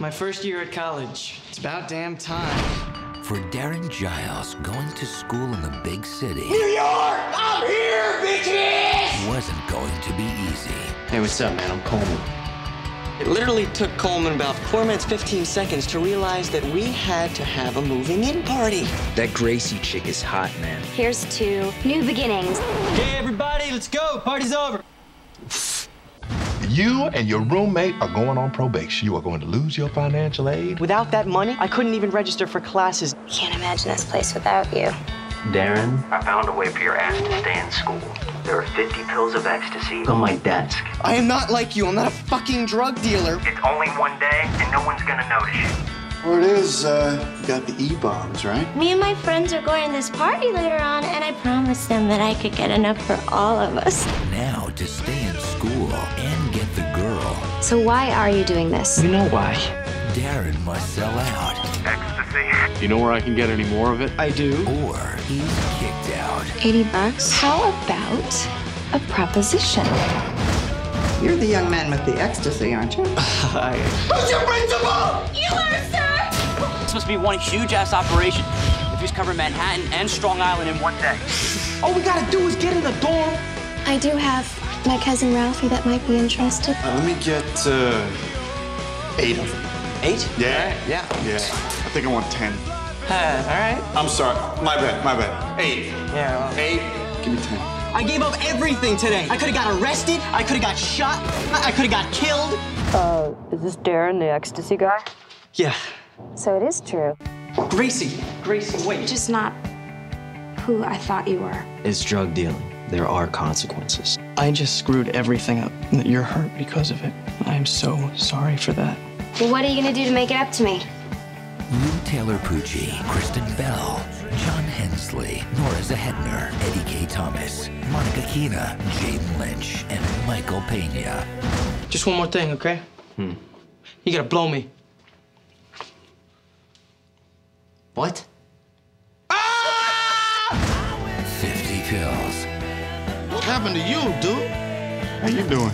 My first year at college. It's about damn time. For Darren Giles, going to school in the big city New York! I'm here, bitches! wasn't going to be easy. Hey, what's up, man? I'm Coleman. It literally took Coleman about 4 minutes 15 seconds to realize that we had to have a moving in party. That Gracie chick is hot, man. Here's to new beginnings. Hey, everybody, let's go. Party's over. You and your roommate are going on probation. You are going to lose your financial aid. Without that money, I couldn't even register for classes. Can't imagine this place without you. Darren, I found a way for your ass to stay in school. There are 50 pills of ecstasy on my desk. I am not like you. I'm not a fucking drug dealer. It's only one day, and no one's gonna notice you. Word is, uh, you got the E-bombs, right? Me and my friends are going to this party later on, and I promised them that I could get enough for all of us. Now to stay in school and get the girl, So why are you doing this? You know why? Darren must sell out, Ecstasy. You know where I can get any more of it? I do. or he's kicked out. 80 bucks? How about a proposition? You're the young man with the ecstasy, aren't you? Hi. Who's your principal? You are, sir! It's supposed to be one huge ass operation. If he's covering Manhattan and Strong Island in one day. All we gotta do is get in the dorm. I do have my cousin Ralphie that might be interested. Uh, let me get, uh, eight of them. Eight? Yeah. Yeah. Yeah. I think I want ten. Uh, all right. I'm sorry. My bad, my bad. Eight. Yeah. well, Eight. Give me ten. I gave up everything today. I could have got arrested. I could have got shot. I could have got killed. Uh, is this Darren, the ecstasy guy? Yeah. So it is true. Gracie. Gracie, wait. Just not who I thought you were. It's drug dealing. There are consequences. I just screwed everything up. And you're hurt because of it. I'm so sorry for that. Well, what are you gonna do to make it up to me? Lou Taylor Pucci, Kristen Bell, John Hensley, Nora Zehetner, Eddie Kaye Thomas, Monica Keena, Jane Lynch, and Michael Pena. Just one more thing, okay? Hmm. You gotta blow me. What? Ah! 50 pills. What happened to you, dude? How you doing?